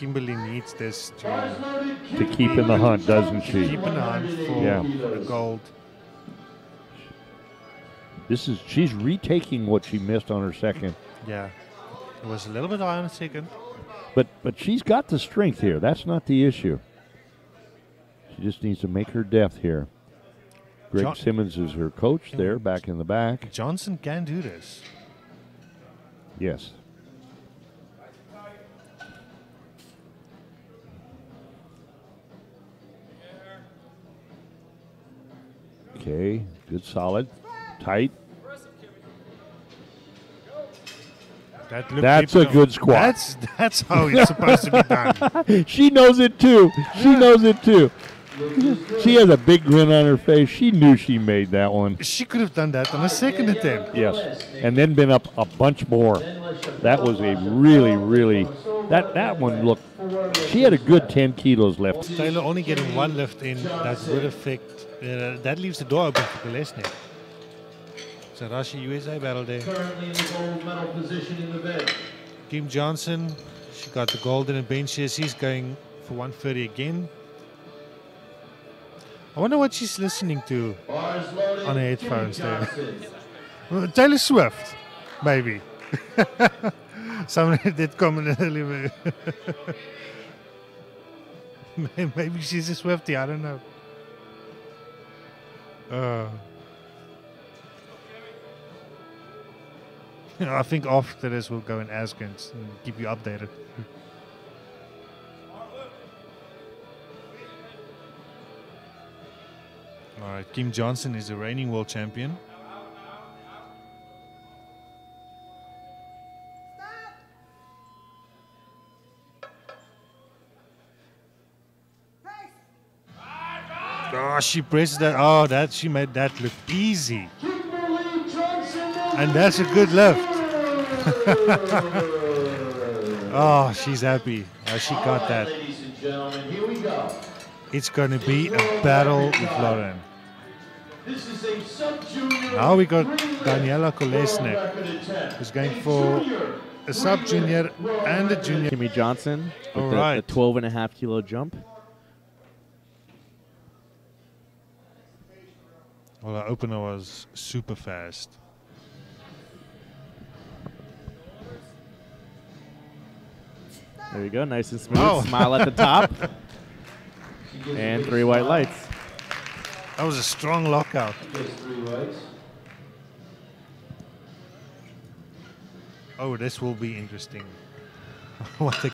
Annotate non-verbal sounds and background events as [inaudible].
Kimberly needs this to To keep in the hunt, doesn't she? keep an eye for, Yeah. for the gold. This is she's retaking what she missed on her second. Yeah. It was a little bit high on the second. But but she's got the strength here. That's not the issue. She just needs to make her depth here. Greg John- Simmons is her coach there, back in the back. Johnson can do this. Yes. Okay, good, solid, tight. That That's a good squat. That's that's how it's supposed to be done. [laughs] she knows it too. She knows it too. She has a big grin on her face. She knew she made that one. She could have done that on a second attempt. Yes, and then been up a bunch more. That was a really, really that that one looked. She had a good ten kilos left. Taylor only getting one lift in, that would affect. Uh, that leaves the door open for Kolesnik. So Russia USA battle there. Currently in the gold medal position in the event. Kim Johnson, she got the gold in the benches. He's going for 130 again. I wonder what she's listening to on her headphones there. Taylor Swift, maybe. [laughs] Somebody [laughs] did comment earlier. [laughs] maybe she's a Swifty. I don't know. Uh, I think after this we'll go in Askins and keep you updated. All right, Kim Johnson is the reigning world champion. Oh, she pressed that. Oh, that she made that look easy. And that's a good lift. oh, [laughs] she's happy. Oh, she got that. Ladies and gentlemen, here we go. It's going to be a battle with Lauren. This is a sub-junior. Now we got Daniela world Kolesnik, who's going for a sub junior and a junior. Kimmy Johnson with All the, the 12 and a half kilo jump. Well, the opener was super fast. There you go, nice and smooth. Oh. Smile at the top. [laughs] and three white lights. That was a strong lockout. Just three rights. Oh, this will be interesting. [laughs] what the